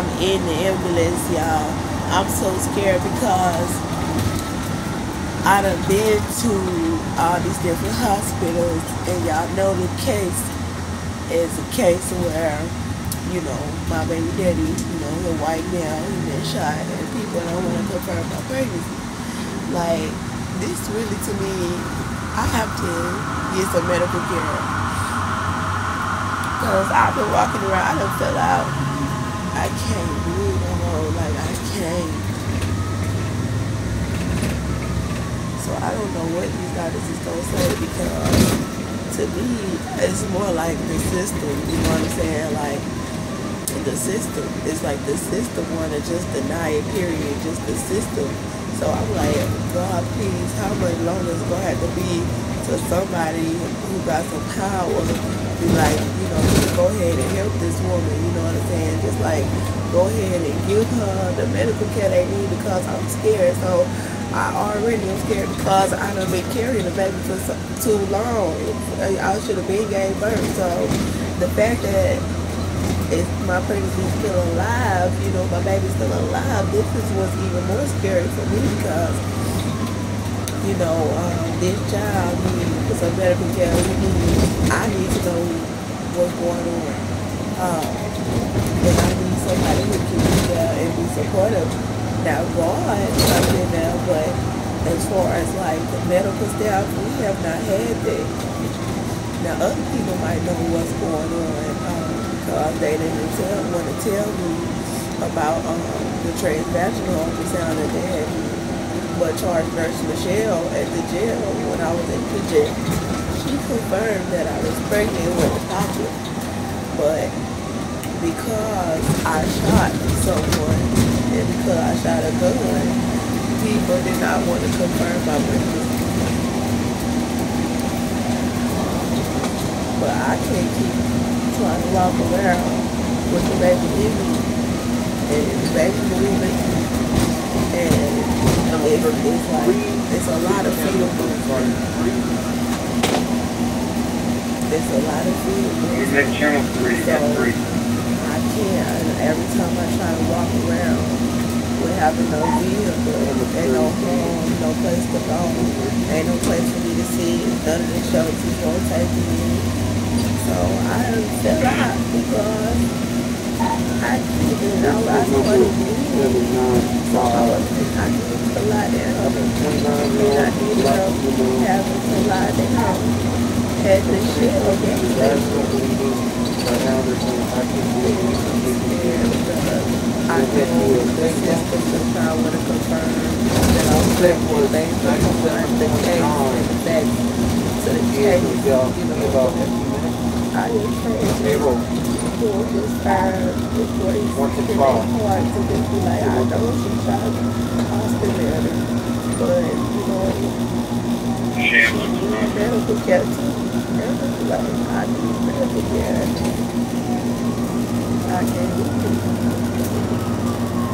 I'm in the ambulance, y'all. I'm so scared because I done been to all these different hospitals, and y'all know the case is a case where, you know, my baby daddy, you know, he's white now, he been shot, and people don't want to confirm my pregnancy. Like, this really to me, I have to get some medical care. Because I've been walking around, I done fell out. I can't breathe no more, like, I can't. So I don't know what these doctors is gonna say because to me it's more like the system. You know what I'm saying? Like the system. It's like the system wanna just deny it. Period. Just the system. So I'm like, God, please, how much longer is it gonna have to be to somebody who got some power be like, you know, go ahead and help this woman. You know what I'm saying? Like go ahead and give her the medical care they need because I'm scared. So I already am scared because I done been carrying the baby for so, too long. I should have been gave birth. So the fact that if my is still alive, you know, my baby's still alive, this is what's even more scary for me because, you know, um, this child needs some medical care. We need, I need to know what's going on. Um, and I need somebody who can be there and be supportive now God in there, but as far as like the medical staff, we have not had that. Now other people might know what's going on um, because they didn't tell want to tell me about um, the transvaginal ultrasound that they had but charged Nurse Michelle at the jail when I was in the jail. She confirmed that I was pregnant with a doctor, but because I shot someone and because I shot a gun, people did not want to confirm my witness. But I can't keep trying to walk around with the baby in me and the baby moving. And I mean, it's like, it's a lot of freedom movement. There's a lot of food. Movement. You said channel 3, so, 3 can. Every time I try to walk around with having no vehicle and no home, no place to go, ain't no place for me to see, none of the shelters won't take me. So I feel out because I didn't know I was going to be. So I was I needed to lie down and I needed help having to lie down the shit against me. I know the system I want to confirm that I'm flexible based on the case and the facts to the case. You know, I just say people just fired before he's in their to just be like, I know she shot Austin Mary, but you know, medical care too. Like, I need medical care. I can't